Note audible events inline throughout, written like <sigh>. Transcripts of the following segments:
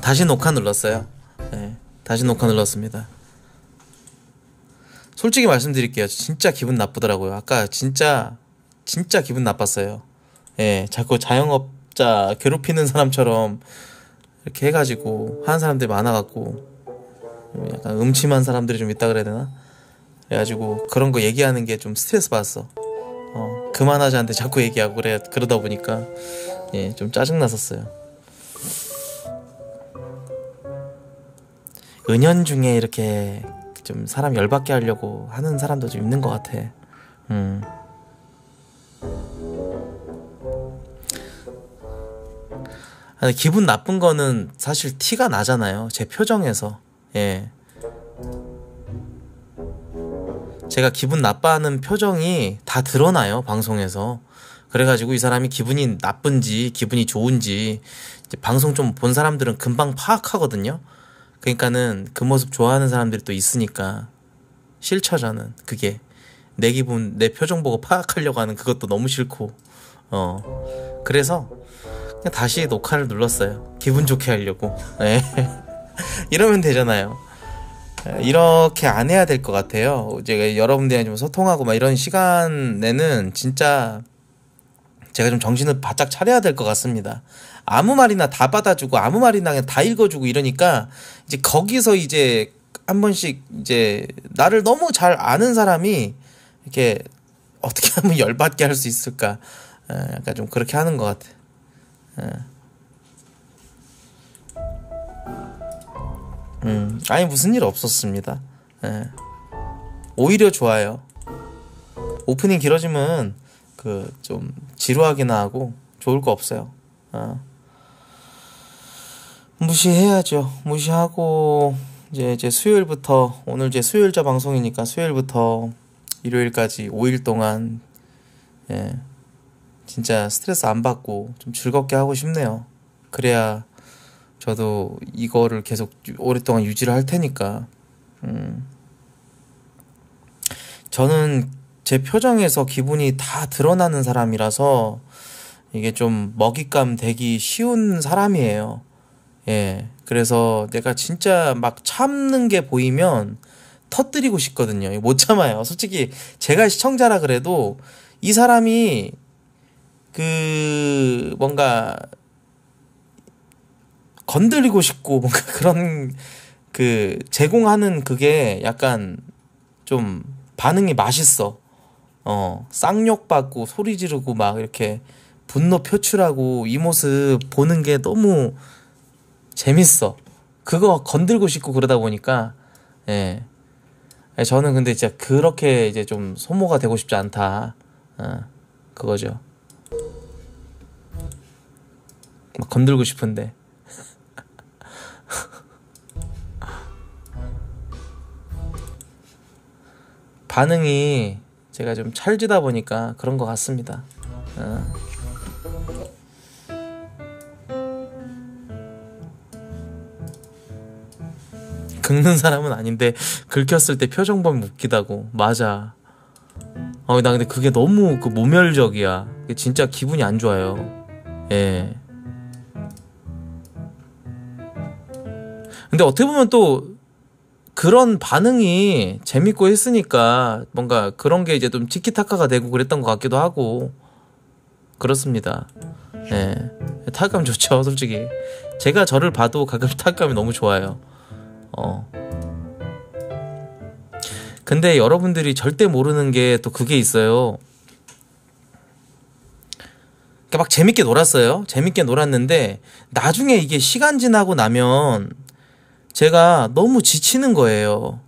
다시 녹화 눌렀어요. 네, 다시 녹화 눌렀습니다. 솔직히 말씀드릴게요. 진짜 기분 나쁘더라고요. 아까 진짜 진짜 기분 나빴어요. 예, 자꾸 자영업자 괴롭히는 사람처럼 이렇게 해가지고 하는 사람들이 많아갖고 약간 음침한 사람들이 좀 있다 그래야 되나? 그래가지고 그런 거 얘기하는 게 좀 스트레스 받았어. 어, 그만하자는데 자꾸 얘기하고 그래 그러다 보니까 예, 좀 짜증 났었어요. 은연 중에 이렇게 좀 사람 열받게 하려고 하는 사람도 좀 있는 것 같아. 음. 아니, 기분 나쁜 거는 사실 티가 나잖아요. 제 표정에서. 예. 제가 기분 나빠하는 표정이 다 드러나요, 방송에서. 그래가지고 이 사람이 기분이 나쁜지, 기분이 좋은지, 방송 좀 본 사람들은 금방 파악하거든요. 그러니까는 그 모습 좋아하는 사람들이 또 있으니까. 싫죠, 저는. 그게. 내 기분, 내 표정 보고 파악하려고 하는 그것도 너무 싫고. 어. 그래서, 그냥 다시 녹화를 눌렀어요. 기분 좋게 하려고. <laughs> 네. 이러면 되잖아요. 이렇게 안 해야 될 것 같아요. 제가 여러분들이랑 좀 소통하고 막 이런 시간에는 진짜 제가 좀 정신을 바짝 차려야 될 것 같습니다. 아무 말이나 다 받아주고 아무 말이나 그냥 다 읽어주고 이러니까 이제 거기서 이제 한 번씩 이제 나를 너무 잘 아는 사람이 이렇게 어떻게 하면 <laughs> 열받게 할 수 있을까 약간 좀 그렇게 하는 것 같아. 음, 아니 무슨 일 없었습니다. 예. 오히려 좋아요. 오프닝 길어지면 그 좀 지루하기나 하고 좋을 거 없어요. 어. 무시해야죠. 무시하고 이제 이제 수요일부터 오늘 이제 수요일자 방송이니까 수요일부터 일요일까지 5일 동안 예. 진짜 스트레스 안 받고 좀 즐겁게 하고 싶네요. 그래야 저도 이거를 계속 오랫동안 유지를 할 테니까. 음. 저는 제 표정에서 기분이 다 드러나는 사람이라서 이게 좀 먹잇감 되기 쉬운 사람이에요. 예. 그래서 내가 진짜 막 참는 게 보이면 터뜨리고 싶거든요. 못 참아요. 솔직히 제가 시청자라 그래도 이 사람이 그 뭔가 건드리고 싶고 뭔가 <laughs> 그런 그 제공하는 그게 약간 좀 반응이 맛있어. 어, 쌍욕 받고 소리 지르고 막 이렇게 분노 표출하고 이 모습 보는 게 너무 재밌어. 그거 건들고 싶고 그러다 보니까 예. 저는 근데 진짜 그렇게 이제 좀 소모가 되고 싶지 않다. 어, 그거죠. 막 건들고 싶은데. <laughs> 반응이 제가 좀 찰지다 보니까 그런 것 같습니다. 어. 긁는 사람은 아닌데 긁혔을 때 표정 보면 웃기다고 맞아. 어, 나 근데 그게 너무 그 모멸적이야. 진짜 기분이 안 좋아요. 예. 근데 어떻게 보면 또 그런 반응이 재밌고 했으니까 뭔가 그런 게 이제 좀 티키타카가 되고 그랬던 것 같기도 하고 그렇습니다. 예. 네. 타격감 좋죠, 솔직히. 제가 저를 봐도 가끔 타격감이 너무 좋아요. 어. 근데 여러분들이 절대 모르는 게 또 그게 있어요. 그러니까 막 재밌게 놀았어요. 재밌게 놀았는데 나중에 이게 시간 지나고 나면 제가 너무 지치는 거예요.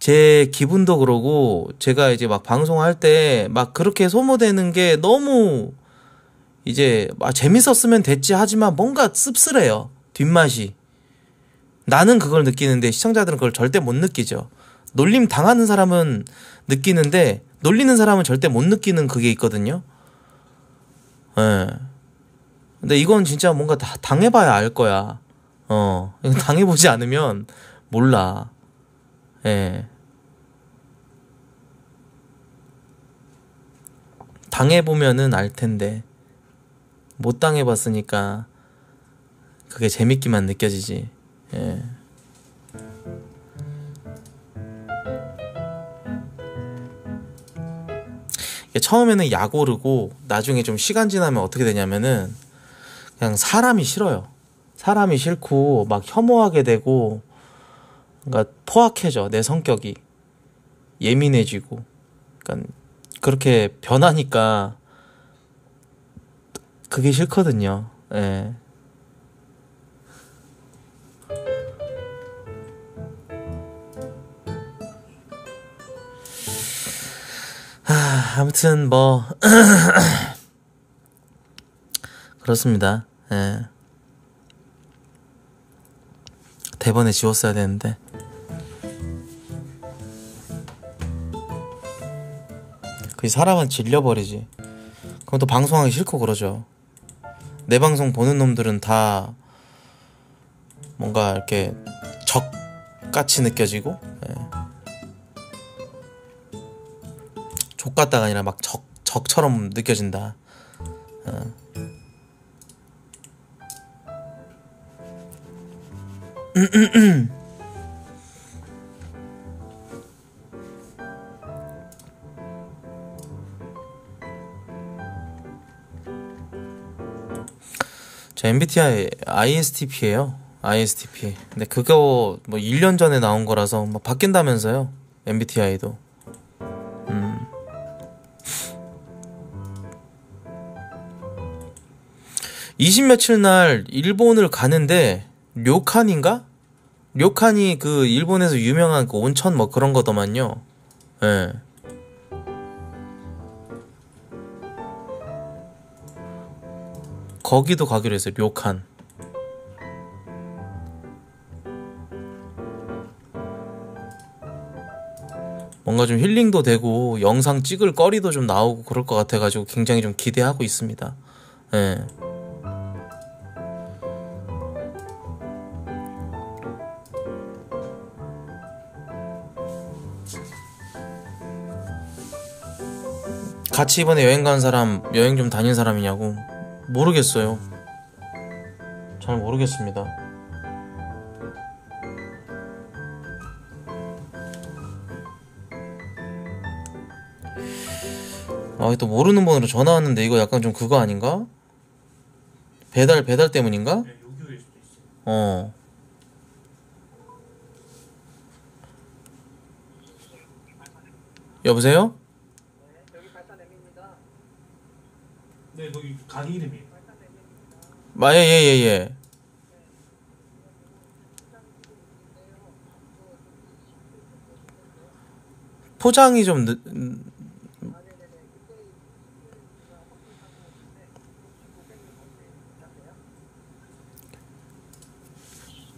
제 기분도 그러고 제가 이제 막 방송할 때 막 그렇게 소모되는 게 너무 이제 막 재밌었으면 됐지 하지만 뭔가 씁쓸해요. 뒷맛이. 나는 그걸 느끼는데 시청자들은 그걸 절대 못 느끼죠. 놀림 당하는 사람은 느끼는데 놀리는 사람은 절대 못 느끼는 그게 있거든요. 예. 네. 근데 이건 진짜 뭔가 다 당해봐야 알 거야. 어, 당해보지 않으면 몰라. 예. 당해보면은 알 텐데, 못 당해봤으니까, 그게 재밌기만 느껴지지. 예. 처음에는 약 오르고 나중에 좀 시간 지나면 어떻게 되냐면은 그냥 사람이 싫어요. 사람이 싫고 막 혐오하게 되고 그러니까 포악해져 내 성격이 예민해지고 그러니까 그렇게 변하니까 그게 싫거든요. 예. 아, 아무튼 뭐 <clears throat> 그렇습니다. 예. 대본에 지웠어야 되는데. 그 사람은 질려버리지. 그럼 또 방송하기 싫고 그러죠. 내 방송 보는 놈들은 다 뭔가 이렇게 적같이 느껴지고 예. 족같다가 아니라 막 적, 적처럼 느껴진다. 어. 저 MBTI ISTP예요. ISTP. 근데 그거 뭐 1년 전에 나온 거라서 뭐 바뀐다면서요. MBTI도. 음. 20 며칠 날 일본을 가는데 료칸인가? 료칸이 그 일본에서 유명한 그 온천 뭐 그런 거더만요. 예. 네. 거기도 가기로 했어요. 료칸. 뭔가 좀 힐링도 되고 영상 찍을 거리도 좀 나오고 그럴 것 같아가지고 굉장히 좀 기대하고 있습니다. 예. 같이 이번에 여행 간 사람 여행 좀 다닌 사람이냐고 모르겠어요. 잘 모르겠습니다. 아, 또 모르는 번호로 전화 왔는데 이거 약간 좀 그거 아닌가? 배달 배달 때문인가? 네, 어. 여보세요? 네, 거기 가게 이름이에요. 아, 예, 예, 예, 예. 포장이 좀 늦,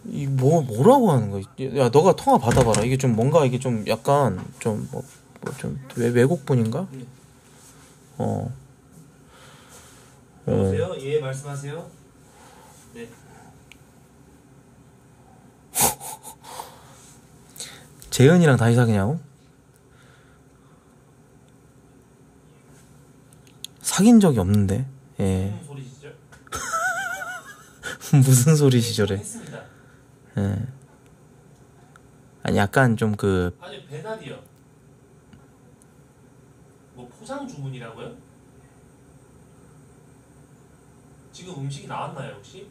이뭐 뭐라고 하는 거야? 야 너가 통화 받아봐라. 이게 좀 뭔가 이게 좀 약간 좀뭐 뭐좀 외국 분인가? 네. 어. 여보세요? 어. 예, 말씀하세요. 네. <laughs> 재현이랑 다시 사귀냐고? 사귄 적이 없는데. 예. 무슨 소리 시절? <laughs> 무슨 소리 시절에? 했습니다. 예. 아니 약간 좀 그. 아니 배달이요. 뭐 포장 주문이라고요? 지금 음식이 나왔나요 혹시?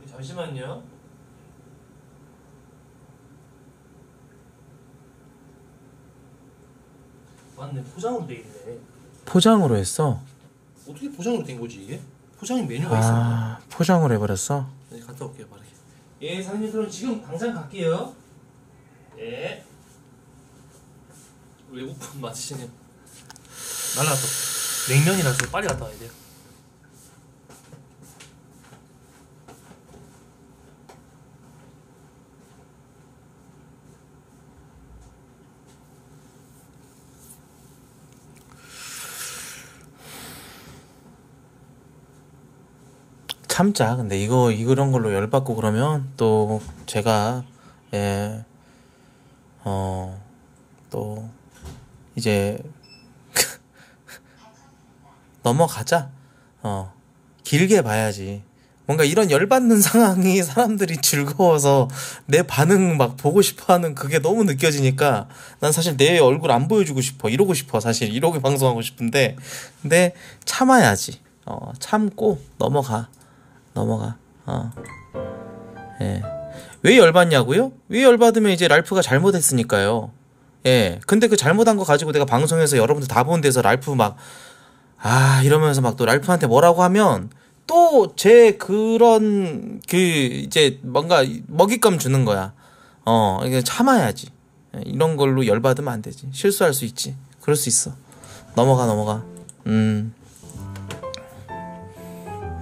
네, 잠시만요. 맞네 포장으로 돼 있네. 포장으로 했어? 어떻게 포장으로 된 거지 이게? 포장이 메뉴가 있어. 아 포장을 해버렸어? 네 갔다 올게요 빠르게. 예 사장님 그럼 지금 당장 갈게요. 예. 외국분 맞으시네요. 날라갔다. 냉면이라서 빨리 갔다 와야 돼요. 참자. 근데 이거 이런 걸로 열받고 그러면 또 제가 예. 어 또 이제 <laughs> 넘어가자. 어 길게 봐야지. 뭔가 이런 열받는 <laughs> 상황이 사람들이 즐거워서 내 반응 막 보고 싶어 하는 그게 너무 느껴지니까 난 사실 내 얼굴 안 보여주고 싶어. 이러고 싶어. 사실 이러고 <laughs> 방송하고 싶은데. 근데 참아야지. 어, 참고 넘어가. 넘어가. 어. 예. 왜 열받냐고요? 왜 열받으면 이제 랄프가 잘못했으니까요. 예. 근데 그 잘못한 거 가지고 내가 방송에서 여러분들 다 본 데서 랄프 막, 아, 이러면서 막 또 랄프한테 뭐라고 하면 또 제 그런 그 이제 뭔가 먹잇감 주는 거야. 어, 이게 참아야지. 예, 이런 걸로 열받으면 안 되지. 실수할 수 있지. 그럴 수 있어. 넘어가, 넘어가. 음.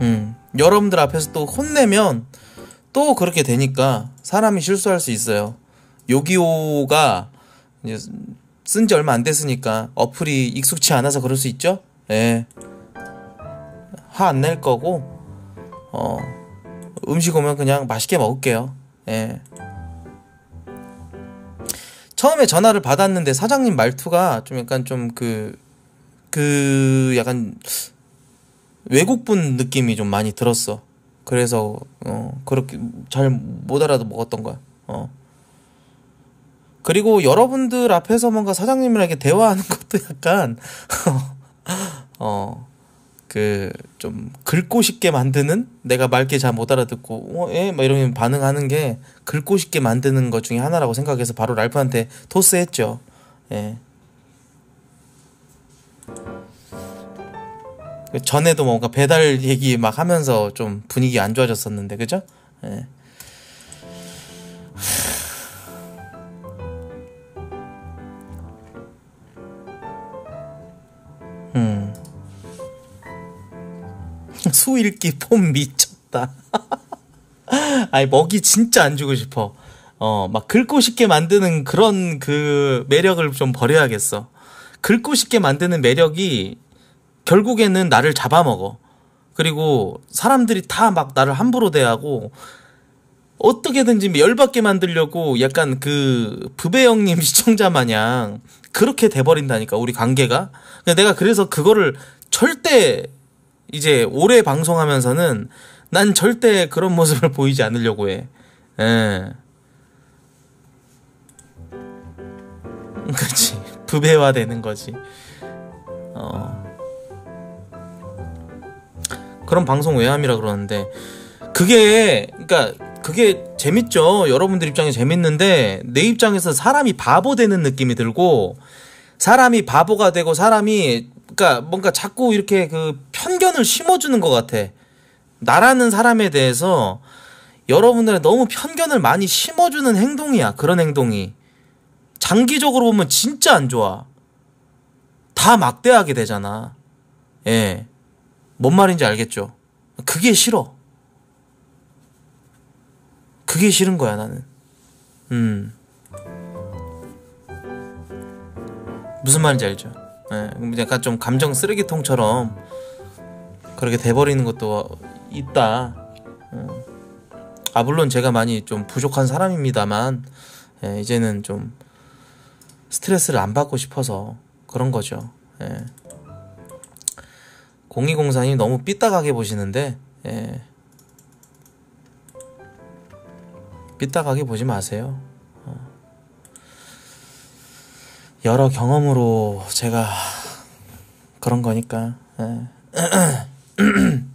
음. 여러분들 앞에서 또 혼내면 또 그렇게 되니까 사람이 실수할 수 있어요. 요기요가 이제 쓴 지 얼마 안 됐으니까 어플이 익숙치 않아서 그럴 수 있죠? 예. 화 안 낼 거고, 어, 음식 오면 그냥 맛있게 먹을게요. 예. 처음에 전화를 받았는데 사장님 말투가 좀 약간 좀 그, 그 약간 외국분 느낌이 좀 많이 들었어. 그래서, 어, 그렇게 잘 못 알아도 먹었던 거야. 어. 그리고 여러분들 앞에서 뭔가 사장님이랑 이렇게 대화하는 <laughs> 것도 약간, <laughs> 어, 그, 좀, 긁고 싶게 만드는? 내가 맑게 잘 못 알아듣고, 어, 예? 막 이러면 반응하는 게 긁고 싶게 만드는 것 중에 하나라고 생각해서 바로 랄프한테 토스했죠. 예. 그 전에도 뭔가 배달 얘기 막 하면서 좀 분위기 안 좋아졌었는데, 그죠? 예. 음. <laughs> 수일기 폼 미쳤다. <laughs> 아니, 먹이 진짜 안 주고 싶어. 어, 막 긁고 싶게 만드는 그런 그 매력을 좀 버려야겠어. 긁고 싶게 만드는 매력이 결국에는 나를 잡아먹어. 그리고 사람들이 다 막 나를 함부로 대하고 어떻게든지 열받게 만들려고 약간 그 부배 형님 <laughs> 시청자 마냥 그렇게 돼버린다니까 우리 관계가. 근데 내가 그래서 그거를 절대 이제 오래 방송하면서는 난 절대 그런 모습을 <laughs> 보이지 않으려고 해. 예. 그치. 부배화 되는 거지. 어. 그런 방송 외함이라 그러는데, 그게, 그니까, 그게 재밌죠. 여러분들 입장에 재밌는데, 내 입장에서 사람이 바보 되는 느낌이 들고, 사람이 바보가 되고, 사람이, 그니까 뭔가 자꾸 이렇게 그 편견을 심어주는 것 같아. 나라는 사람에 대해서 여러분들의 너무 편견을 많이 심어주는 행동이야. 그런 행동이. 장기적으로 보면 진짜 안 좋아. 다 막대하게 되잖아. 예. 뭔 말인지 알겠죠? 그게 싫어. 그게 싫은 거야, 나는. 음. 무슨 말인지 알죠? 예. 약간 좀 감정 쓰레기통처럼 그렇게 돼버리는 것도 있다. 음. 아, 물론 제가 많이 좀 부족한 사람입니다만, 예, 이제는 좀 스트레스를 안 받고 싶어서 그런 거죠. 예. 0204님 너무 삐딱하게 보시는데, 예. 삐딱하게 보지 마세요. 어. 여러 경험으로 제가 그런 거니까. 예. <clears throat>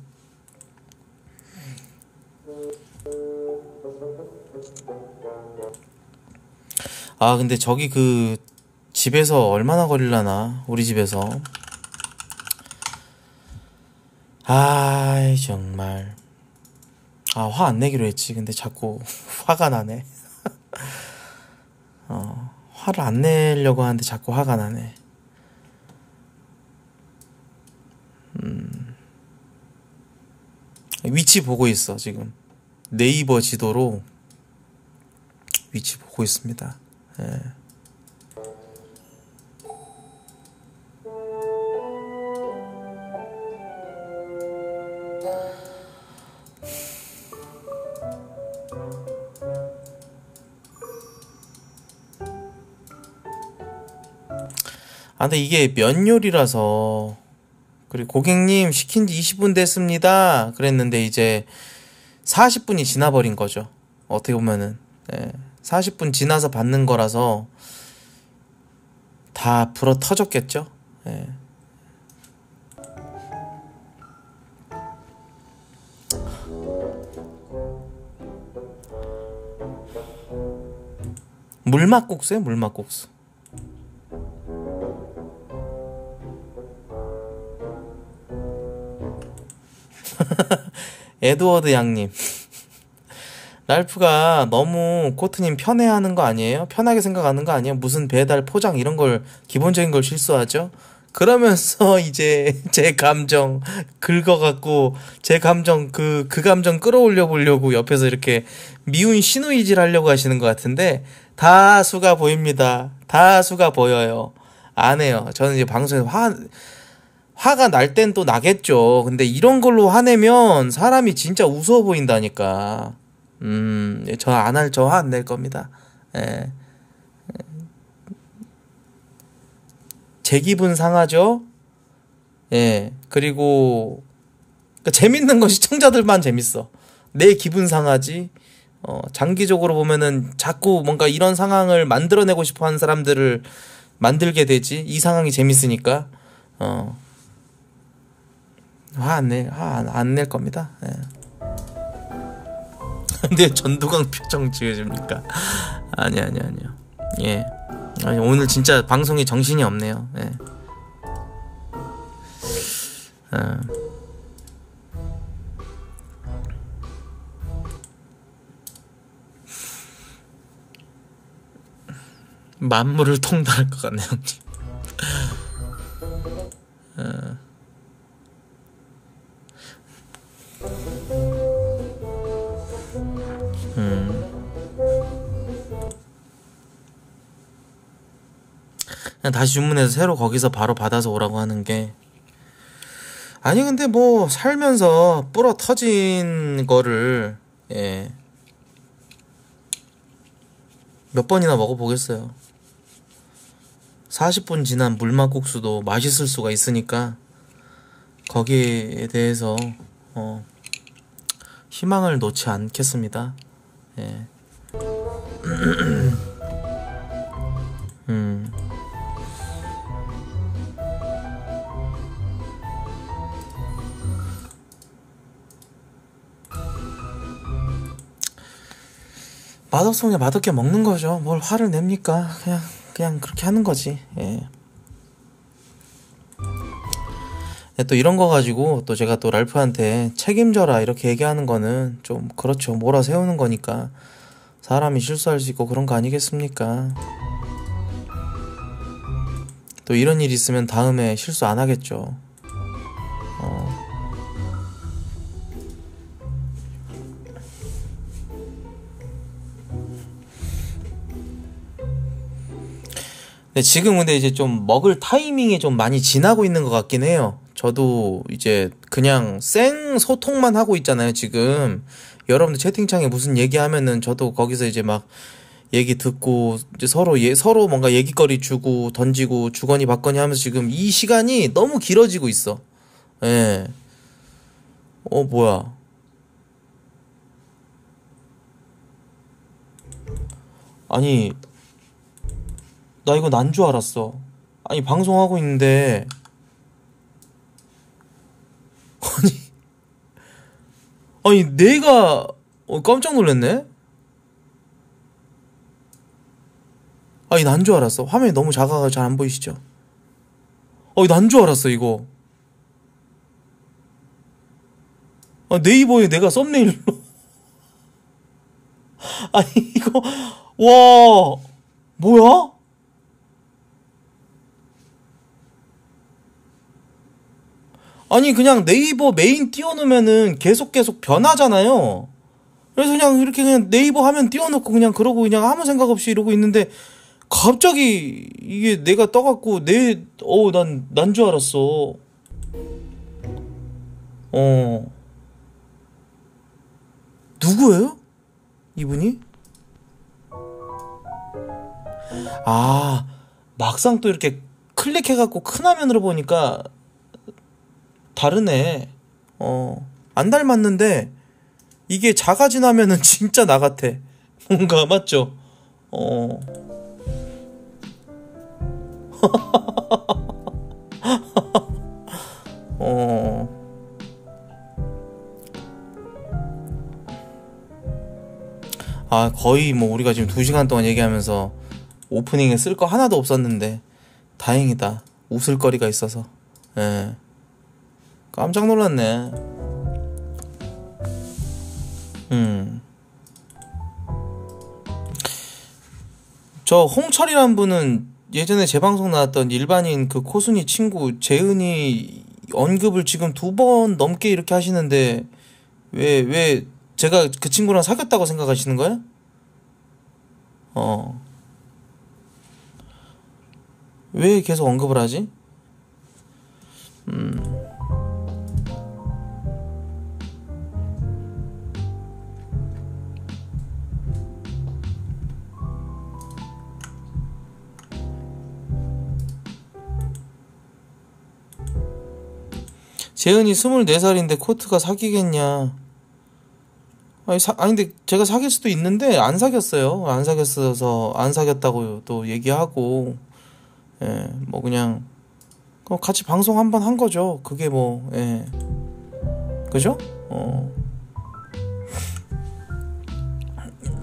아 근데 저기 그 집에서 얼마나 걸릴라나 우리 집에서 아이 정말. 아 화 안 내기로 했지. 근데 자꾸 <laughs> 화가 나네. <laughs> 어 화를 안 내려고 하는데 자꾸 화가 나네. 음. 위치 보고 있어 지금. 네이버 지도로 위치 보고 있습니다. 예. 아, 근데 이게 면 요리라서. 그리고 고객님 시킨 지 20분 됐습니다. 그랬는데 이제 40분이 지나버린 거죠. 어떻게 보면은. 예. 40분 지나서 받는 거라서 다 불어 터졌겠죠. 예. 물막국수요, 물막국수. 에드워드 양님. <laughs> 랄프가 너무 코트님 편해하는 거 아니에요? 편하게 생각하는 거 아니에요? 무슨 배달 포장 이런 걸 기본적인 걸 실수하죠? 그러면서 <laughs> 이제 제 감정 긁어갖고 제 감정 그, 그 감정 끌어올려 보려고 옆에서 이렇게 미운 신우이질 하려고 하시는 것 같은데 다 수가 보입니다. 다 수가 보여요. 안 해요. 저는 이제 방송에서 화, 화가 날 땐 또 나겠죠. 근데 이런 걸로 화내면 사람이 진짜 우스워 보인다니까. 음, 저 안 할, 저 화 안 낼 겁니다. 예. 제 기분 상하죠? 예. 그리고, 그러니까 재밌는 건 시청자들만 재밌어. 내 기분 상하지? 어, 장기적으로 보면은 자꾸 뭔가 이런 상황을 만들어내고 싶어 하는 사람들을 만들게 되지. 이 상황이 재밌으니까. 어. 화안 내, 화안 낼 겁니다. 예. <laughs> 근데 전두광 표정 지어줍니까? <laughs> 아니, 아니, 아니요. 예. 아니, 오늘 진짜 방송이 정신이 없네요. 예. 어. 만물을 통달할 것 같네요, 형님. <laughs> 어. 음. 그냥 다시 주문해서 새로 거기서 바로 받아서 오라고 하는 게 아니 근데 뭐 살면서 불어 터진 거를 예. 몇 번이나 먹어보겠어요. 40분 지난 물막국수도 맛있을 수가 있으니까 거기에 대해서 어, 희망을 놓지 않겠습니다. 예. 음. 맛없으면 맛없게 먹는 거죠. 뭘 화를 냅니까? 그냥 그냥 그렇게 하는 거지. 예. 또 이런 거 가지고 또 제가 또 랄프한테 책임져라 이렇게 얘기하는 거는 좀 그렇죠. 몰아 세우는 거니까 사람이 실수할 수 있고 그런 거 아니겠습니까? 또 이런 일 있으면 다음에 실수 안 하겠죠. 어. 네, 지금 근데 이제 좀 먹을 타이밍이 좀 많이 지나고 있는 것 같긴 해요. 저도 이제 그냥 생 소통만 하고 있잖아요, 지금. 여러분들 채팅창에 무슨 얘기하면은 저도 거기서 이제 막 얘기 듣고 이제 서로 예, 서로 뭔가 얘기거리 주고 던지고 주거니 받거니 하면서 지금 이 시간이 너무 길어지고 있어. 예. 어, 뭐야. 아니, 나 이거 난 줄 알았어. 아니, 방송하고 있는데, 아니, 아니, 내가, 어, 깜짝 놀랐네? 아니, 난 줄 알았어. 화면이 너무 작아서 잘안 보이시죠? 어, 난 줄 알았어, 이거. 아, 네이버에 내가 썸네일로. <laughs> 아니, 이거, 와, 뭐야? 아니 그냥 네이버 메인 띄워놓으면은 계속 계속 변하잖아요. 그래서 그냥 이렇게 그냥 네이버 화면 띄워놓고 그냥 그러고 그냥 아무 생각 없이 이러고 있는데 갑자기 이게 내가 떠갖고 내어난난 줄 알았어. 어 누구예요? 이분이? 아 막상 또 이렇게 클릭해갖고 큰 화면으로 보니까 다르네. 어, 안 닮았는데 이게 작아진 화면은 <laughs> 진짜 나 같아. 뭔가 맞죠? 어. <laughs> 어. 아, 거의 뭐 우리가 지금 2시간 동안 얘기하면서 오프닝에 쓸 거 하나도 없었는데 다행이다. 웃을 거리가 있어서. 예. 깜짝 놀랐네. 음. 저 홍철이란 분은 예전에 재방송 나왔던 일반인 그 코순이 친구 재은이 언급을 지금 두 번 넘게 이렇게 하시는데 왜 왜 제가 그 친구랑 사귀었다고 생각하시는 거야? 어. 왜 계속 언급을 하지? 음. 재은이 24살인데 코트가 사귀겠냐? 아니, 사, 아니 근데 제가 사귈 수도 있는데 안 사귀었어요. 안 사귀었어서 안 사귀었다고 또 얘기하고 예, 뭐 그냥 같이 방송 한 번 한 거죠. 그게 뭐 예. 그죠? 어.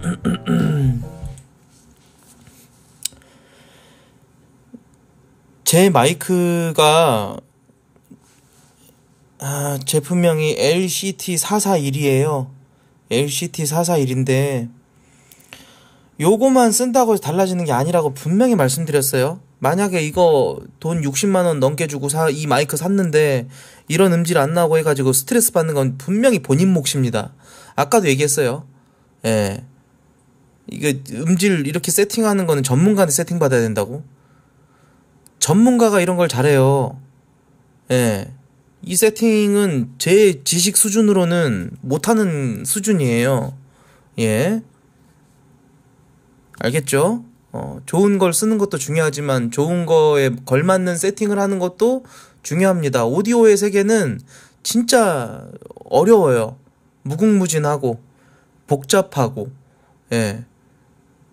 <clears throat> 제 마이크가 아, 제품명이 LCT441이에요. LCT441인데 요거만 쓴다고 해서 달라지는 게 아니라고 분명히 말씀드렸어요. 만약에 이거 돈 60만 원 넘게 주고 사, 이 마이크 샀는데 이런 음질 안 나오고 해가지고 스트레스 받는 건 분명히 본인 몫입니다. 아까도 얘기했어요. 예. 이게 음질 이렇게 세팅하는 거는 전문가한테 세팅 받아야 된다고? 전문가가 이런 걸 잘해요. 예. 이 세팅은 제 지식 수준으로는 못하는 수준이에요. 예. 알겠죠? 어, 좋은 걸 쓰는 것도 중요하지만 좋은 거에 걸맞는 세팅을 하는 것도 중요합니다. 오디오의 세계는 진짜 어려워요. 무궁무진하고 복잡하고 예.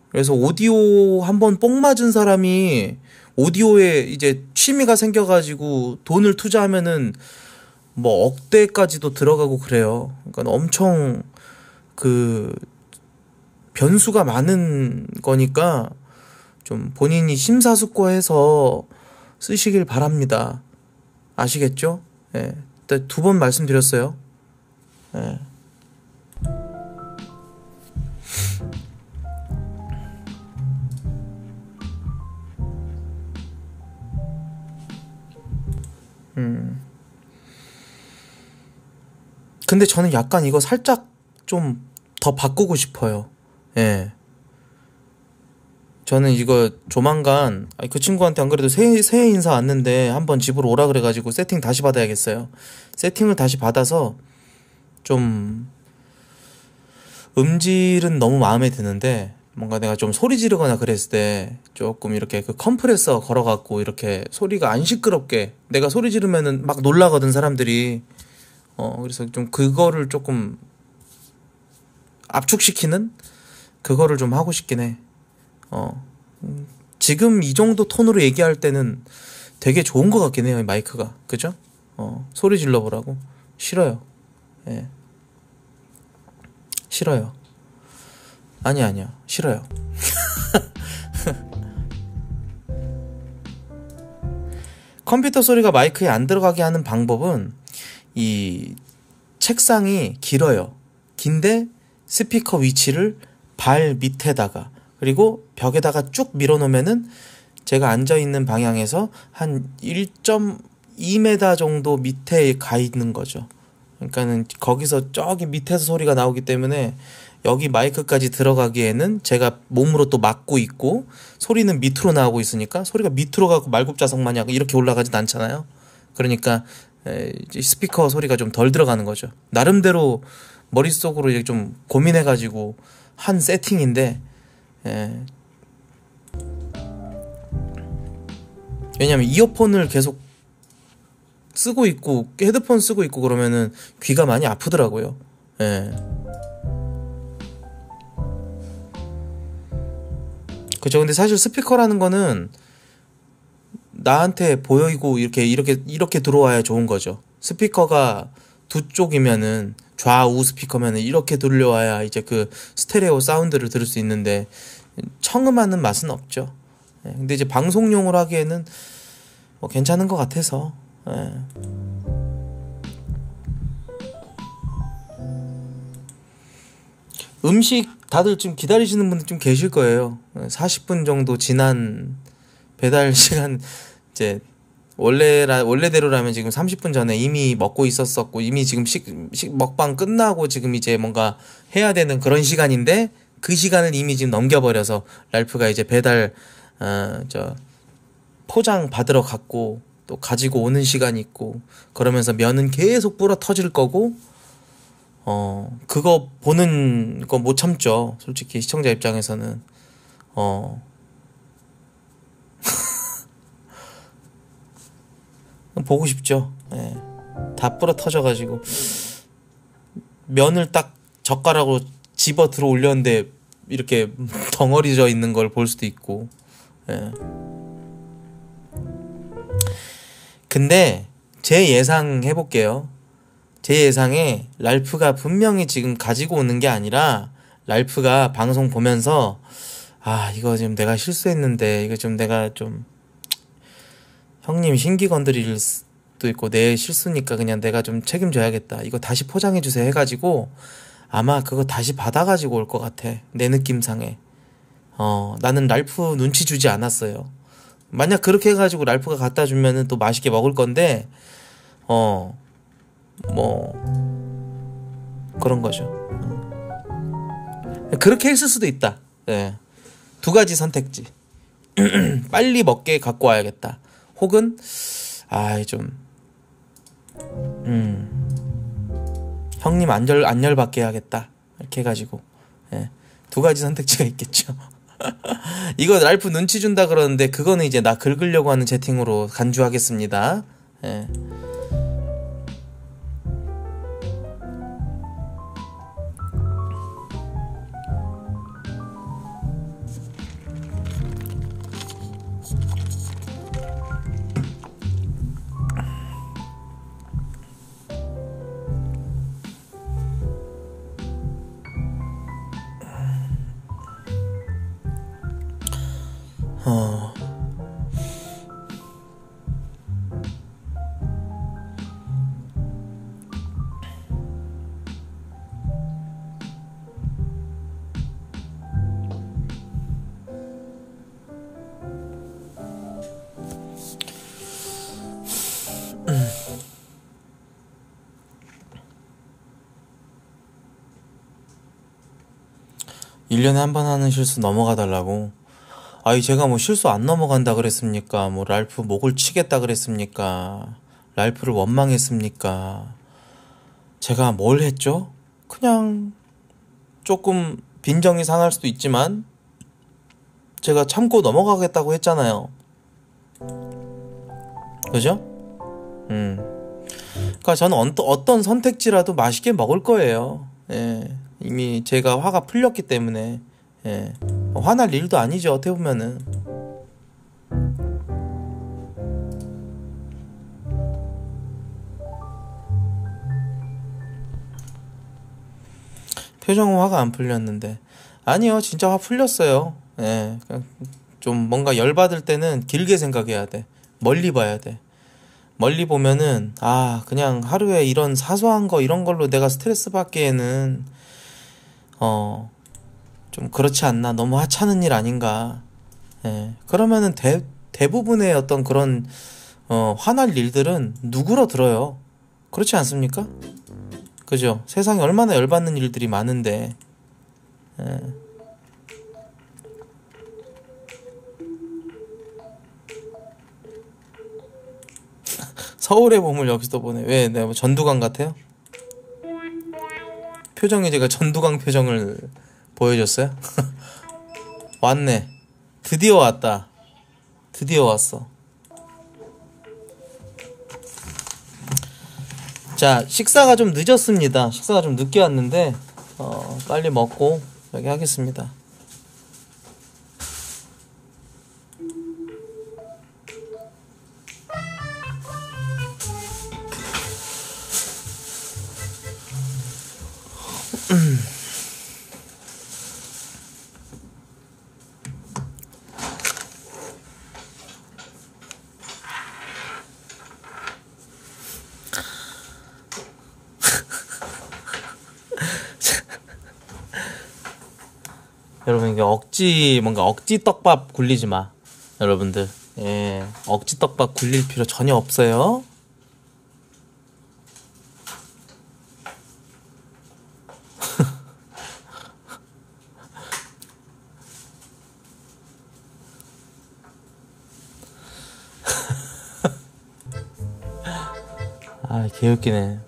그래서 오디오 한번 뽕 맞은 사람이 오디오에 이제 취미가 생겨가지고 돈을 투자하면은 뭐 억대까지도 들어가고 그래요. 그러니까 엄청 그 변수가 많은 거니까 좀 본인이 심사숙고해서 쓰시길 바랍니다. 아시겠죠? 예. 두번 말씀드렸어요. 예. 음. 근데 저는 약간 이거 살짝 좀 더 바꾸고 싶어요. 예. 저는 이거 조만간 그 친구한테 안 그래도 새해, 새해 인사 왔는데 한번 집으로 오라 그래가지고 세팅 다시 받아야겠어요. 세팅을 다시 받아서 좀 음질은 너무 마음에 드는데 뭔가 내가 좀 소리 지르거나 그랬을 때 조금 이렇게 그 컴프레서 걸어갖고 이렇게 소리가 안 시끄럽게 내가 소리 지르면은 막 놀라거든 사람들이 어 그래서 좀 그거를 조금 압축시키는 그거를 좀 하고 싶긴 해. 어 음, 지금 이 정도 톤으로 얘기할 때는 되게 좋은 것 같긴 해요 마이크가 그죠? 어 소리 질러보라고 싫어요. 예 싫어요. 아니 아니야 싫어요. <laughs> 컴퓨터 소리가 마이크에 안 들어가게 하는 방법은 이 책상이 길어요. 긴데 스피커 위치를 발 밑에다가 그리고 벽에다가 쭉 밀어 놓으면은 제가 앉아 있는 방향에서 한 1.2m 정도 밑에 가 있는 거죠. 그러니까는 거기서 저기 밑에서 소리가 나오기 때문에 여기 마이크까지 들어가기에는 제가 몸으로 또 막고 있고 소리는 밑으로 나오고 있으니까 소리가 밑으로 가고 말굽자석 마냥 이렇게 올라가진 않잖아요. 그러니까 스피커 소리가 좀 덜 들어가는 거죠. 나름대로 머릿속으로 이제 좀 고민해가지고 한 세팅인데 예. 왜냐면 이어폰을 계속 쓰고 있고 헤드폰 쓰고 있고 그러면은 귀가 많이 아프더라고요. 예. 그죠. 근데 사실 스피커라는 거는 나한테 보이고 이렇게 이렇게 이렇게 들어와야 좋은 거죠. 스피커가 두 쪽이면은 좌우 스피커면은 이렇게 들려와야 이제 그 스테레오 사운드를 들을 수 있는데 청음하는 맛은 없죠. 예, 근데 이제 방송용으로 하기에는 뭐 괜찮은 것 같아서. 예. 음식 다들 좀 기다리시는 분들 좀 계실 거예요. 40분 정도 지난 배달 <laughs> 시간 이제 원래라 원래대로라면 지금 30분 전에 이미 먹고 있었었고 이미 지금 식, 식 먹방 끝나고 지금 이제 뭔가 해야 되는 그런 시간인데 그 시간을 이미 지금 넘겨버려서 랄프가 이제 배달 어 저 포장 받으러 갔고 또 가지고 오는 시간이 있고 그러면서 면은 계속 불어 터질 거고 어 그거 보는 거 못 참죠 솔직히 시청자 입장에서는 어 <laughs> 보고 싶죠. 예. 다 뿌러 터져가지고 면을 딱 젓가락으로 집어 들어 올렸는데 이렇게 덩어리져 있는 걸 볼 수도 있고. 예. 근데 제 예상 해볼게요. 제 예상에 랄프가 분명히 지금 가지고 오는 게 아니라 랄프가 방송 보면서 아 이거 지금 내가 실수했는데 이거 좀 내가 좀 형님 신기 건드릴 수도 있고 내 실수니까 그냥 내가 좀 책임져야겠다. 이거 다시 포장해 주세요 해가지고 아마 그거 다시 받아가지고 올 것 같아. 내 느낌상에. 어 나는 랄프 눈치 주지 않았어요. 만약 그렇게 해가지고 랄프가 갖다 주면은 또 맛있게 먹을 건데 어 뭐 그런 거죠. 그렇게 했을 수도 있다. 네. 두 가지 선택지. <clears throat> 빨리 먹게 갖고 와야겠다. 혹은 아좀 음, 형님 안열 안 열 받게 해야겠다 이렇게 해가지고 예, 두 가지 선택지가 있겠죠. <laughs> 이거 랄프 눈치 준다 그러는데 그거는 이제 나 긁으려고 하는 채팅으로 간주하겠습니다. 예. 1년에 한 번 하는 실수 넘어가 달라고. 아이 제가 뭐 실수 안 넘어간다 그랬습니까? 뭐 랄프 목을 치겠다 그랬습니까? 랄프를 원망했습니까? 제가 뭘 했죠? 그냥 조금 빈정이 상할 수도 있지만 제가 참고 넘어가겠다고 했잖아요. 그죠? 음. 그러니까 저는 어떤 선택지라도 맛있게 먹을 거예요. 예. 이미 제가 화가 풀렸기 때문에 예. 화날 일도 아니죠. 어떻게 보면은. 표정은 화가 안 풀렸는데. 아니요. 진짜 화 풀렸어요. 예. 좀 뭔가 열받을 때는 길게 생각해야 돼. 멀리 봐야 돼. 멀리 보면은, 아, 그냥 하루에 이런 사소한 거, 이런 걸로 내가 스트레스 받기에는, 어, 좀 그렇지 않나. 너무 하찮은 일 아닌가. 예. 그러면은 대, 대부분의 어떤 그런 어, 화날 일들은 누구로 들어요? 그렇지 않습니까? 그죠? 세상에 얼마나 열받는 일들이 많은데. 예. <laughs> 서울의 봄을 여기서 보네. 왜 내가 뭐 전두광 같아요 표정이 제가 전두광 표정을 보여줬어요? <laughs> 왔네. 드디어 왔다. 드디어 왔어. 자, 식사가 좀 늦었습니다. 식사가 좀 늦게 왔는데, 어, 빨리 먹고 여기 하겠습니다. <laughs> 여러분 이게 억지 뭔가 억지 떡밥 굴리지 마 여러분들. 예 억지 떡밥 굴릴 필요 전혀 없어요 아 개웃기네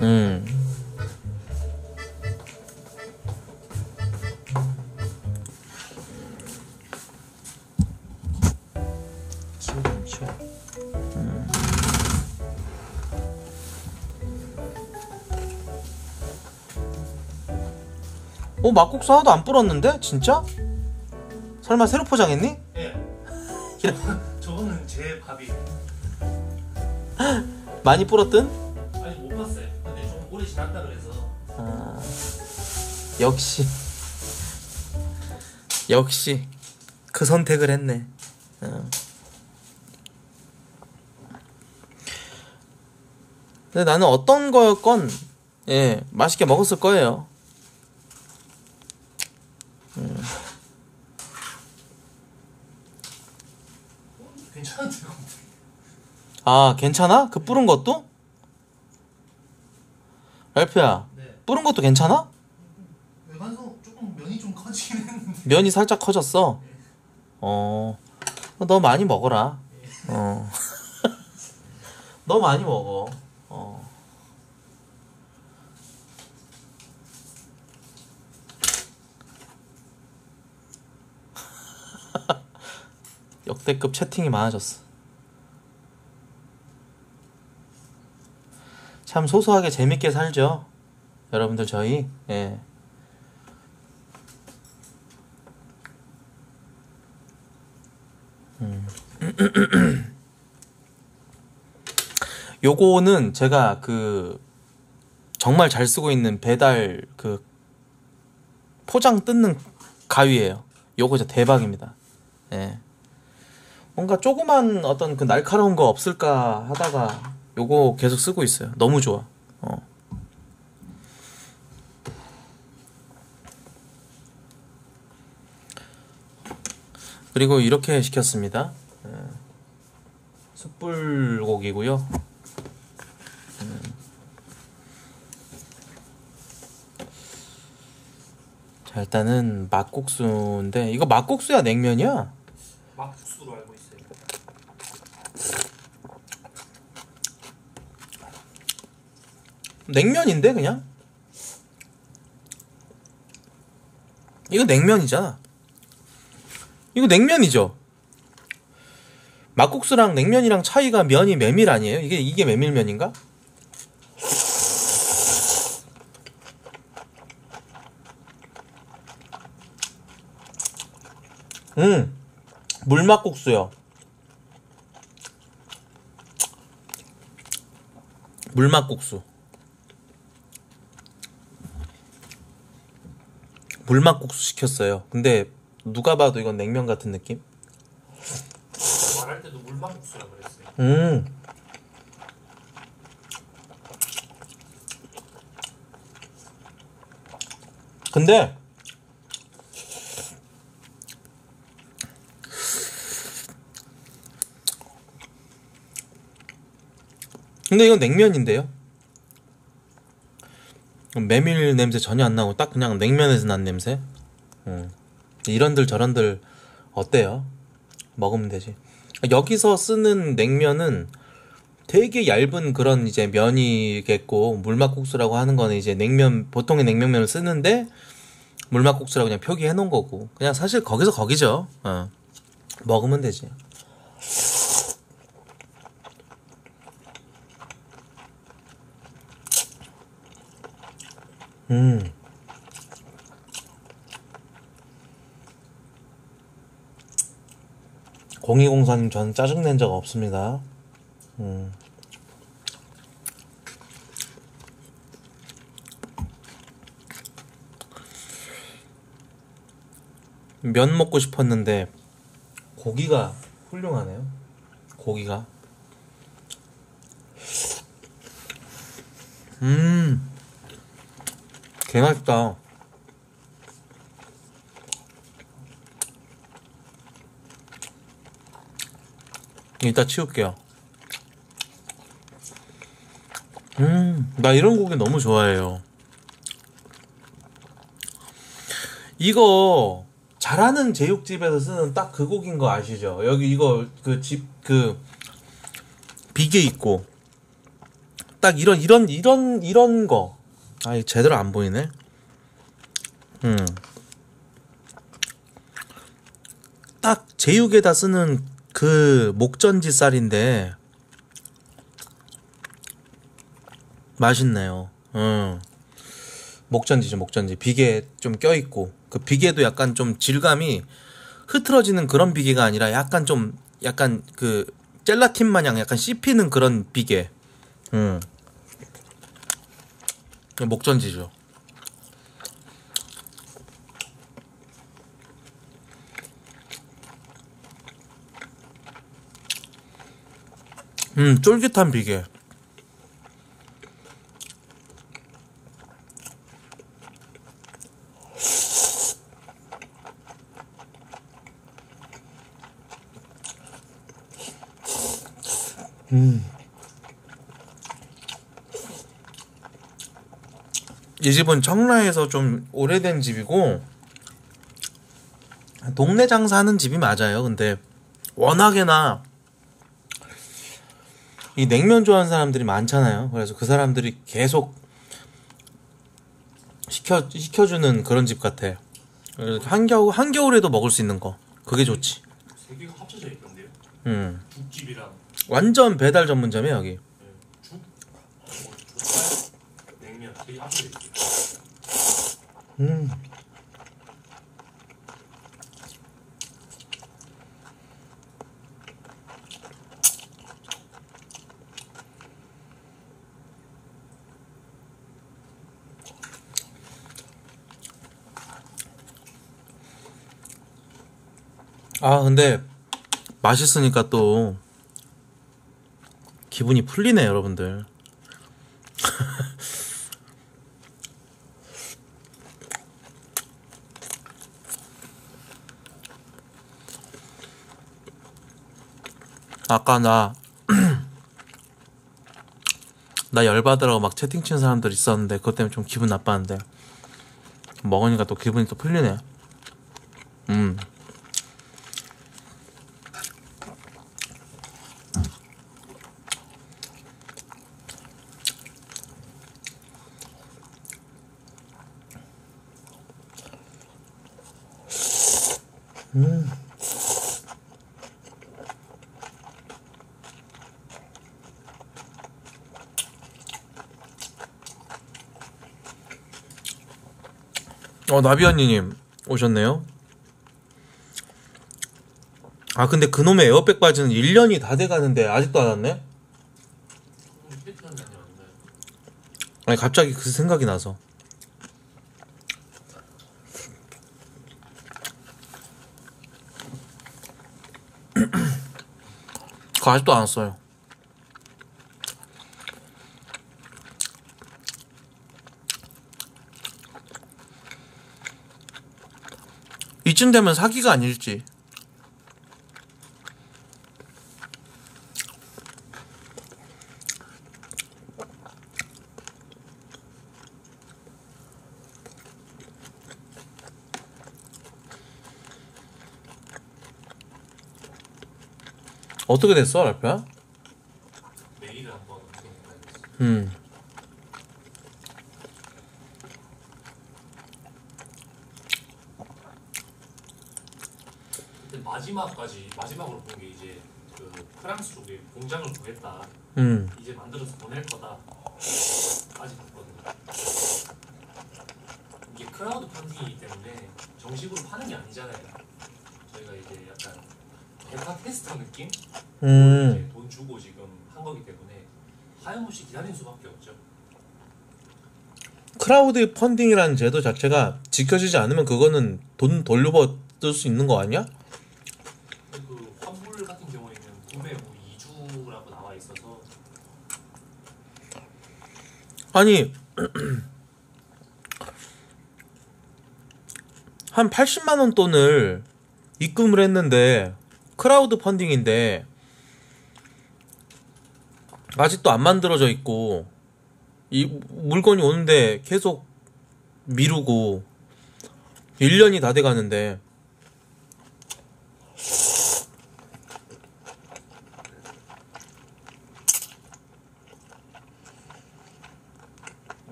음. 어 막국수 하나도 안 불었는데 진짜? 설마 새로 포장했니? 예. <laughs> 저거는 제 밥이 <laughs> 많이 불었든? 아니 못 봤어요. 근데 좀 오래 지났다 그래서 아, 역시 역시 그 선택을 했네. 어. 근데 나는 어떤 거였건 예 맛있게 먹었을 거예요. 아 괜찮아? 그 뿌른 것도? 랄프야 네. 뿌른 것도 괜찮아? 외관성 조금 면이 좀 커지긴 했는데. 면이 살짝 커졌어. 어, 너 많이 먹어라. 어, <laughs> 너 많이 먹어. 어. <laughs> 역대급 채팅이 많아졌어. 참 소소하게 재밌게 살죠. 여러분들 저희 예. <clears throat> 요거는 제가 그 정말 잘 쓰고 있는 배달 그 포장 뜯는 가위예요. 요거 진짜 대박입니다. 예. 뭔가 조그만 어떤 그 날카로운 거 없을까 하다가 요거 계속 쓰고 있어요. 너무 좋아. 어. 그리고 이렇게 시켰습니다. 예. 숯불고기고요. 음. 자 일단은 막국수인데 이거 막국수야 냉면이야? 막국수로 알고 있어요. 냉면인데 그냥? 이거 냉면이잖아. 이거 냉면이죠. 막국수랑 냉면이랑 차이가 면이 메밀 아니에요? 이게 이게 메밀면인가? 음, 물막국수요. 물막국수. 물막국수 시켰어요. 근데 누가 봐도 이건 냉면 같은 느낌? 말할 때도 물막국수라 그랬어요. 음. 근데 근데 이건 냉면인데요? 메밀 냄새 전혀 안 나고 딱 그냥 냉면에서 난 냄새? 음. 이런들 저런들 어때요? 먹으면 되지. 여기서 쓰는 냉면은 되게 얇은 그런 이제 면이겠고 물막국수라고 하는 거는 이제 냉면 보통의 냉면면을 쓰는데 물막국수라고 그냥 표기해 놓은 거고 그냥 사실 거기서 거기죠. 어. 먹으면 되지. 음. 공이공사님 저는 짜증낸 적 없습니다. 음. 면 먹고 싶었는데 고기가 훌륭하네요. 고기가. 음. 개 맛있다. 이따 치울게요. 음, 나 이런 고기 너무 좋아해요. 이거 잘하는 제육집에서 쓰는 딱 그 고기인 거 아시죠? 여기 이거 그 집그 비계 있고 딱 이런 이런 이런 이런 거. 아, 이 제대로 안 보이네. 음. 딱 제육에다 쓰는 그 목전지 쌀인데 맛있네요. 음. 목전지죠, 목전지. 비계 좀 껴있고. 그 비계도 약간 좀 질감이 흐트러지는 그런 비계가 아니라 약간 좀, 약간 그, 젤라틴 마냥 약간 씹히는 그런 비계. 음. 목전지죠. 음, 쫄깃한 비계. 음. 이 집은 청라에서 좀 오래된 집이고 동네 장사하는 집이 맞아요. 근데 워낙에나 이 냉면 좋아하는 사람들이 많잖아요. 그래서 그 사람들이 계속 시켜 시켜주는 그런 집 같아. 한겨울 한겨울에도 먹을 수 있는 거. 그게 좋지. 세 개가 합쳐져 있던데요. 음. 죽집이랑 완전 배달 전문점이야 여기. 네, 죽, 있어요. 음. 아, 근데 맛있으니까 또 기분이 풀리네, 여러분들. 아까 나, <clears throat> 나 열받으라고 막 채팅 치는 사람들 있었는데, 그것 때문에 좀 기분 나빴는데, 먹으니까 또 기분이 또 풀리네. 음. 어, 나비 언니님 오셨네요. 아, 근데 그놈의 에어백 바지는 1년이 다 돼가는데 아직도 안 왔네? 아니, 갑자기 그 생각이 나서. <clears throat> 그거 아직도 안 왔어요. 이쯤 되면 사기가 아닐지. 어떻게 됐어, 알프야? 메일을 한번 어떻게 보내줬어요. 음. 마지막까지 마지막으로 본 게 이제 그 프랑스 쪽에 공장을 구했다. 음. 이제 만들어서 보낼 거다. 까지 봤거든요. 이게 크라우드 펀딩이기 때문에 정식으로 파는 게 아니잖아요. 저희가 이제 약간 베타 테스터 느낌? 음. 돈 주고 지금 한 거기 때문에 하염없이 기다릴 수밖에 없죠. 크라우드 펀딩이라는 제도 자체가 지켜지지 않으면 그거는 돈 돌려받을 수 있는 거 아니야? 근데 그 환불 같은 경우에는 구매 후 2주라고 나와 있어서 아니 <clears throat> 한 80만 원 돈을 입금을 했는데 크라우드 펀딩인데 아직도 안 만들어져 있고 이 물건이 오는데 계속 미루고 1년이 다 돼 가는데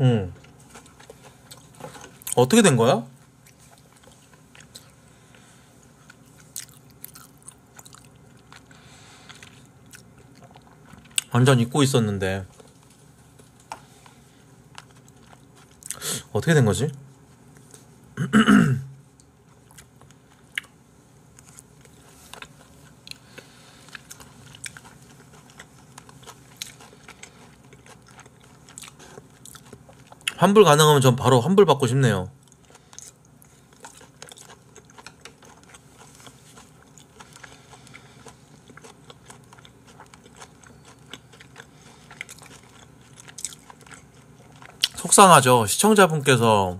음. 어떻게 된 거야? 완전 잊고 있었는데 어떻게 된 거지? <clears throat> 환불 가능하면 전 바로 환불 받고 싶네요. 속상하죠. 시청자분께서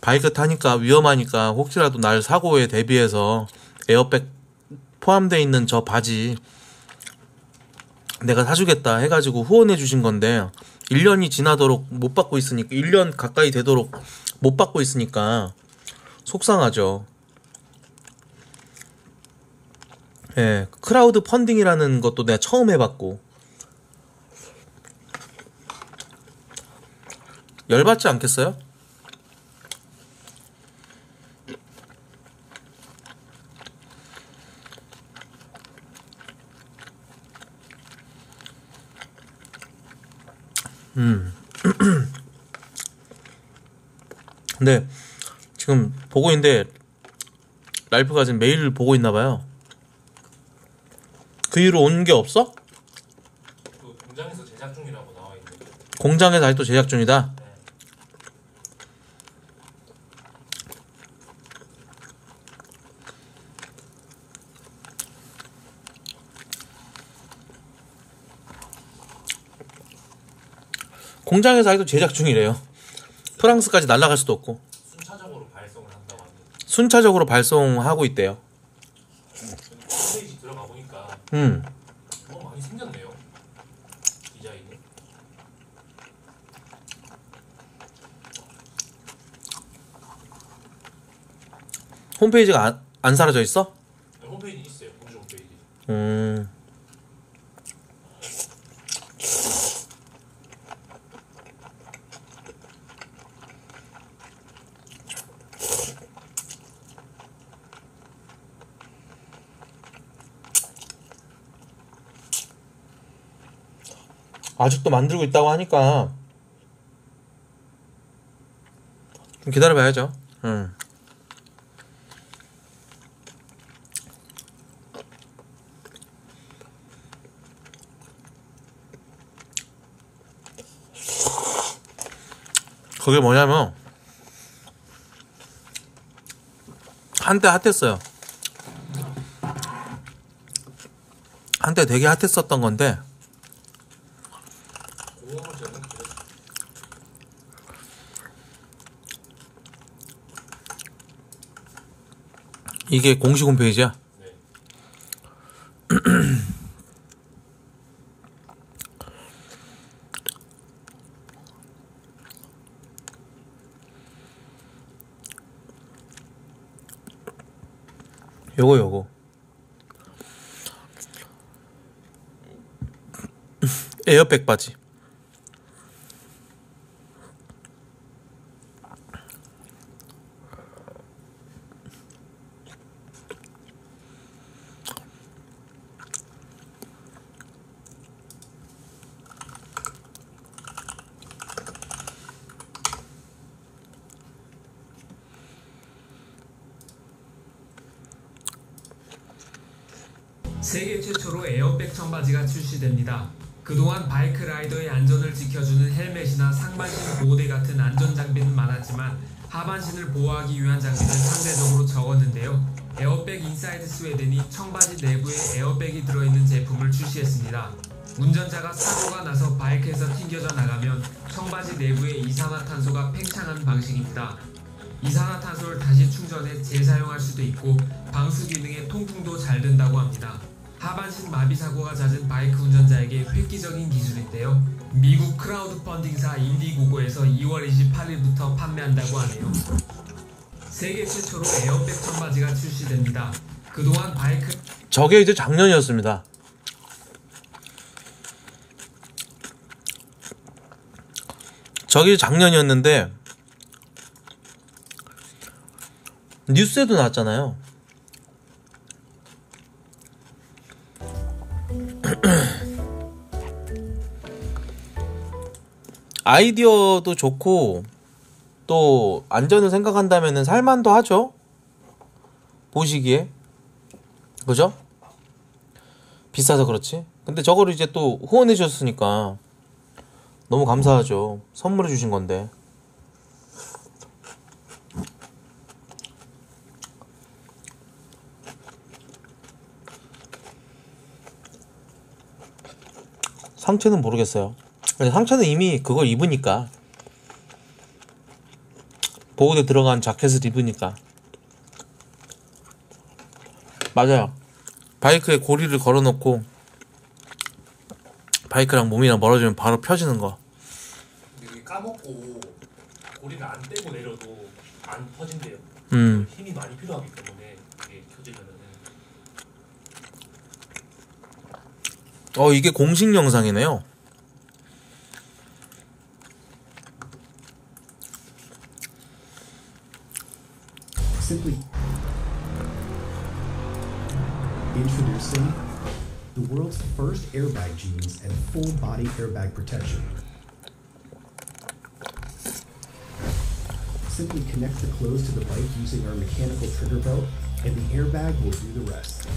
바이크 타니까 위험하니까 혹시라도 날 사고에 대비해서 에어백 포함되어 있는 저 바지 내가 사주겠다 해가지고 후원해 주신 건데 1년이 지나도록 못 받고 있으니까 1년 가까이 되도록 못 받고 있으니까 속상하죠. 예, 크라우드 펀딩이라는 것도 내가 처음 해봤고 열받지 않겠어요? 근데 지금 보고 있는데 랄프가 지금 메일을 보고 있나 봐요. 그 이후로 온 게 없어? 그 공장에서 제작 중이라고 나와 있는데 공장에서 아직도 제작 중이다. 네. 공장에서 아직도 제작 중이래요. 프랑스까지 날아갈 수도 없고 순차적으로 발송을 한다고 합니다. 순차적으로 발송하고 있대요. 홈페이지 들어가 보니까 음. 뭐 많이 생겼네요. 디자인이. 홈페이지가 안, 안 사라져 있어? 네, 홈페이지 있어요. 공주 홈페이지. 음. 아직도 만들고 있다고 하니까 좀 기다려봐야죠. 음. 그게 뭐냐면 한때 핫했어요. 한때 되게 핫했었던 건데 공업을 저는 그래서 이게 공식 홈페이지야. 네. <clears throat> 요거 요거. <clears throat> 에어백 바지. 에 에어백이 들어있는 제품을 출시했습니다. 운전자가 사고가 나서 바이크에서 튕겨져 나가면 청바지 내부에 이산화탄소가 팽창하는 방식입니다. 이산화탄소를 다시 충전해 재사용할 수도 있고 방수 기능에 통풍도 잘 된다고 합니다. 하반신 마비 사고가 잦은 바이크 운전자에게 획기적인 기술인데요. 미국 크라우드 펀딩사 인디고고에서 2월 28일부터 판매한다고 하네요. 세계 최초로 에어백 청바지가 출시됩니다. 그동안 바이크 저게 이제 작년이었습니다. 저게 작년이었는데 뉴스에도 나왔잖아요. <clears throat> 아이디어도 좋고 또 안전을 생각한다면은 살만도 하죠. 보시기에 그죠? 비싸서 그렇지. 근데 저거를 이제 또 후원해 주셨으니까 너무 감사하죠. 선물해 주신 건데. 상체는 모르겠어요. 상체는 이미 그걸 입으니까 보호대 들어간 자켓을 입으니까 맞아요. 바이크에 고리를 걸어놓고 바이크랑 몸이랑 멀어지면 바로 펴지는 거. 근데 그게 까먹고 고리를 안 떼고 내려도 안 퍼진대요. 음. 힘이 많이 필요하기 때문에 그게 켜지면은 어 이게 공식 영상이네요. Introducing the world's first airbag jeans and full body airbag protection. Simply connect the clothes to the bike using our mechanical trigger belt, and the airbag will do the rest.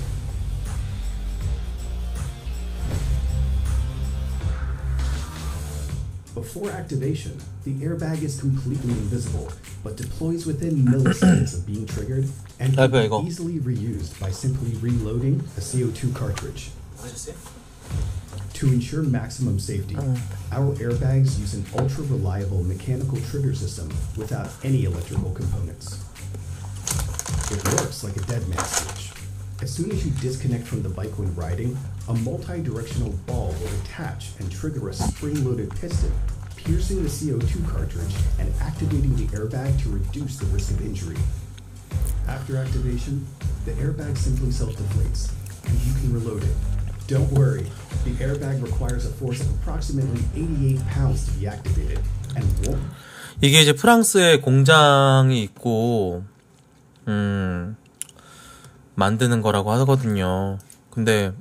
Before activation, the airbag is completely invisible, but deploys within milliseconds of being triggered and can be easily reused by simply reloading a CO2 cartridge. To ensure maximum safety, uh. our airbags use an ultra reliable mechanical trigger system without any electrical components. It works like a dead man switch. As soon as you disconnect from the bike when riding, a multi directional ball will attach and trigger a spring loaded piston piercing the CO2 cartridge and activating the airbag to reduce the risk of injury. After activation, the airbag simply self deflates and you can reload it. Don't worry, the airbag requires a force of approximately 88 pounds to be activated and won't 이게 이제 프랑스에 공장이 있고 음 만드는 거라고 하거든요. 근데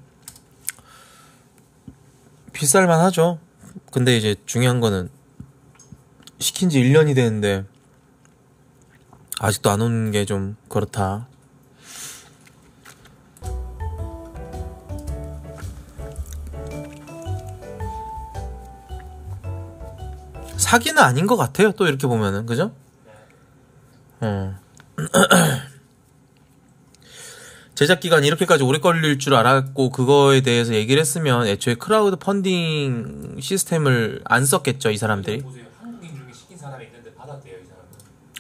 비쌀만 하죠. 근데 이제 중요한 거는 시킨 지 1년이 됐는데 아직도 안 오는 게 좀 그렇다. 사기는 아닌 것 같아요. 또 이렇게 보면은 그죠? 어. <clears throat> 제작 기간이 이렇게까지 오래 걸릴 줄 알았고 그거에 대해서 얘기를 했으면 애초에 크라우드 펀딩 시스템을 안 썼겠죠 이 사람들이.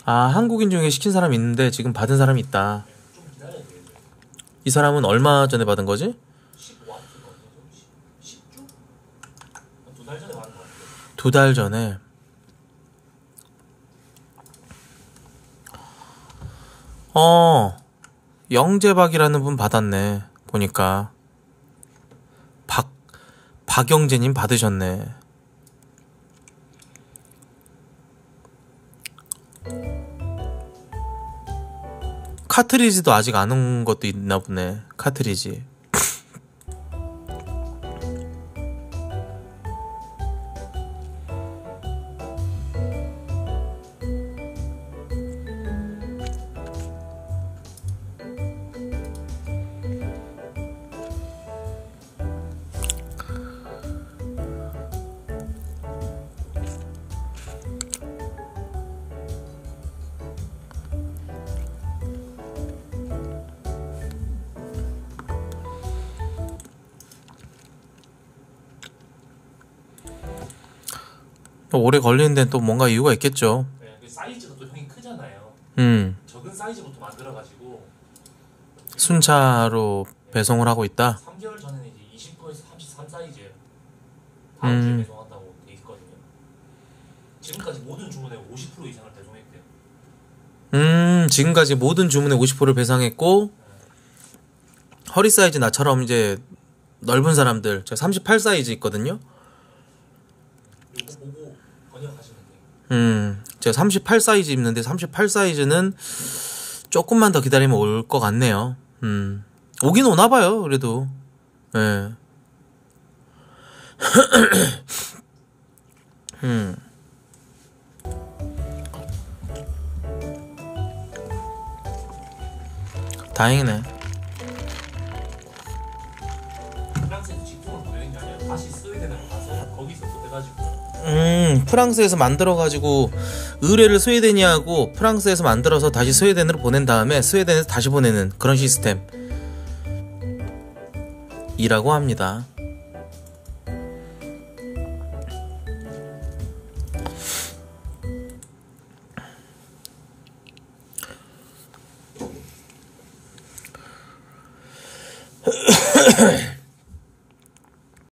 아 한국인 중에 시킨 사람이 있는데 지금 받은 사람이 있다. 이 사람은 얼마 전에 받은 거지? 15 왔을 것 같아요. 10, 10주? 두달 전에 받은 것 같아요. 두달 전에. 어, 영재박이라는 분 받았네. 보니까. 박, 박영재님 받으셨네. 카트리지도 아직 안 온 것도 있나 보네. 카트리지. 또 오래 걸리는 데는 또 뭔가 이유가 있겠죠. 네, 그 사이즈가 또 형이 크잖아요. 음, 적은 사이즈부터 만들어가지고 순차로 배송을 하고 있다. 3개월 전에는 이제 20%에서 33 사이즈예요. 다음 주에 음. 배송한다고 돼 있거든요. 지금까지 모든 주문에 50% 이상을 배송했대요. 음, 지금까지 모든 주문의 50%를 배상했고 허리 사이즈 나처럼 이제 넓은 사람들, 제가 38 사이즈 있거든요. 이거 보고 번역하시면 돼요. 음, 제가 38 사이즈 입는데 38 사이즈는 조금만 더 기다리면 올 것 같네요. 음, 오긴 오나 봐요. 그래도. 예. <clears throat> 음. 다행이네. 음, 프랑스에서 만들어가지고 의뢰를 스웨덴이 하고 프랑스에서 만들어서 다시 스웨덴으로 보낸 다음에 스웨덴에서 다시 보내는 그런 시스템. 이라고 합니다. <clears throat>